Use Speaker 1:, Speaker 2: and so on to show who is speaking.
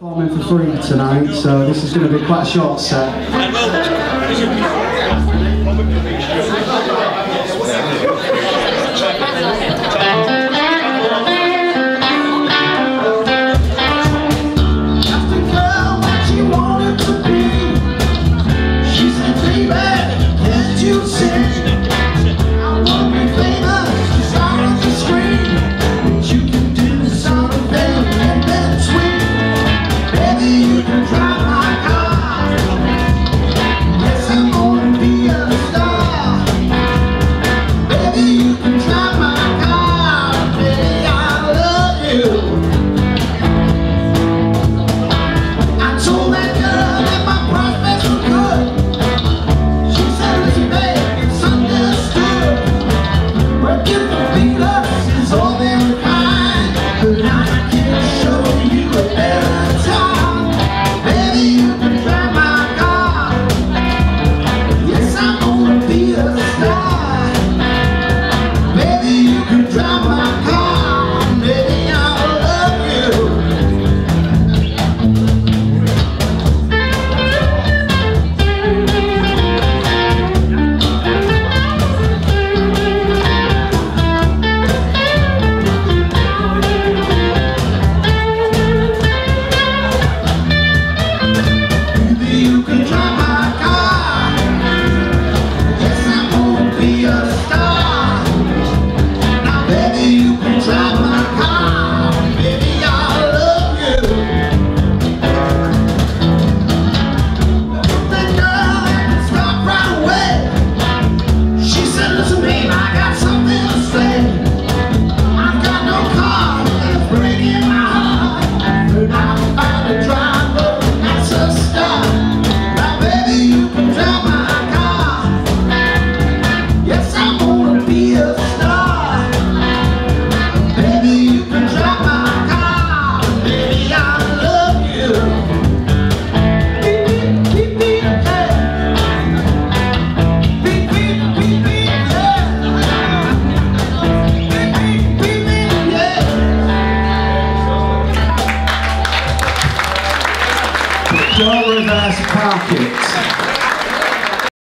Speaker 1: performing for free tonight, so this is going to be quite a short set.
Speaker 2: you can drive my car. Yes, I won't be a star.
Speaker 1: your reverse pocket.